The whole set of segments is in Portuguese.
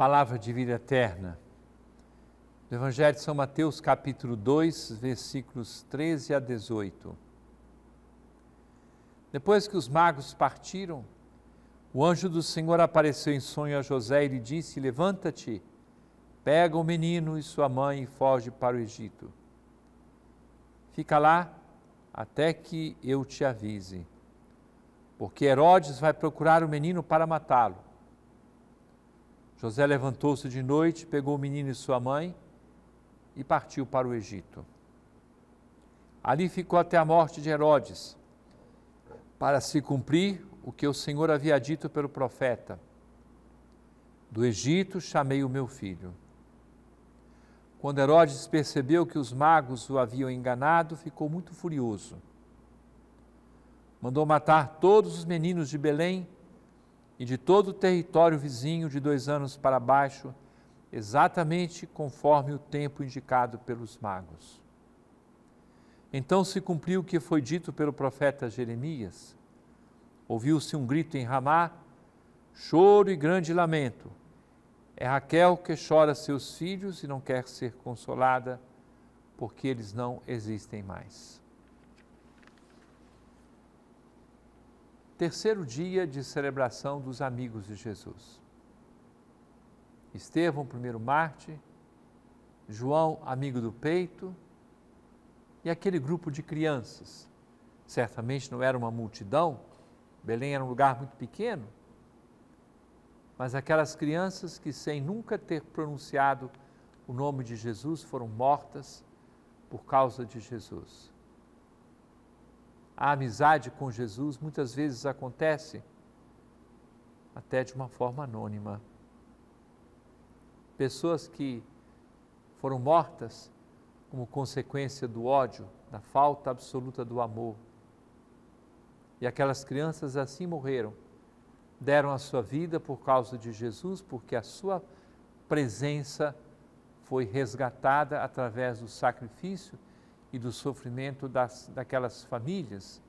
Palavra de vida eterna. Do Evangelho de São Mateus, capítulo 2, versículos 13 a 18. Depois que os magos partiram, o anjo do Senhor apareceu em sonho a José e lhe disse: Levanta-te, pega o menino e sua mãe e foge para o Egito. Fica lá até que eu te avise, porque Herodes vai procurar o menino para matá-lo. José levantou-se de noite, pegou o menino e sua mãe e partiu para o Egito. Ali ficou até a morte de Herodes, para se cumprir o que o Senhor havia dito pelo profeta: Do Egito chamei o meu filho. Quando Herodes percebeu que os magos o haviam enganado, ficou muito furioso. Mandou matar todos os meninos de Belém e de todo o território vizinho de dois anos para baixo, exatamente conforme o tempo indicado pelos magos. Então se cumpriu o que foi dito pelo profeta Jeremias. Ouviu-se um grito em Ramá, choro e grande lamento. É Raquel que chora seus filhos e não quer ser consolada, porque eles não existem mais. Terceiro dia de celebração dos amigos de Jesus. Estevão, primeiro Marte, João, amigo do peito, e aquele grupo de crianças. Certamente não era uma multidão, Belém era um lugar muito pequeno, mas aquelas crianças que, sem nunca ter pronunciado o nome de Jesus, foram mortas por causa de Jesus. A amizade com Jesus muitas vezes acontece até de uma forma anônima pessoas que foram mortas como consequência do ódio, da falta absoluta do amor. E aquelas crianças assim morreram, deram a sua vida por causa de Jesus, porque a sua presença foi resgatada através do sacrifício e do sofrimento das, daquelas famílias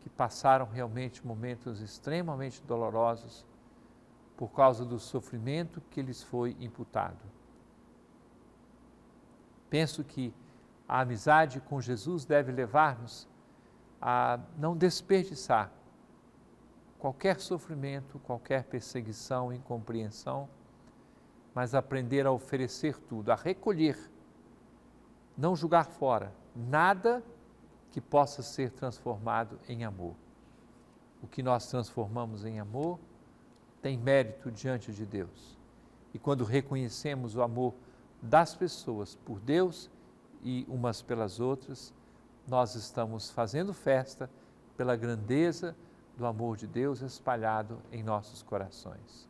que passaram realmente momentos extremamente dolorosos por causa do sofrimento que lhes foi imputado. Penso que a amizade com Jesus deve levar-nos a não desperdiçar qualquer sofrimento, qualquer perseguição, incompreensão, mas aprender a oferecer tudo, a recolher, não julgar fora nada que possa ser transformado em amor. O que nós transformamos em amor tem mérito diante de Deus. E quando reconhecemos o amor das pessoas por Deus e umas pelas outras, nós estamos fazendo festa pela grandeza do amor de Deus espalhado em nossos corações.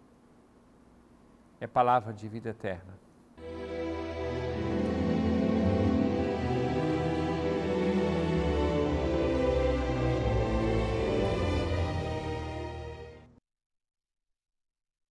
É palavra de vida eterna.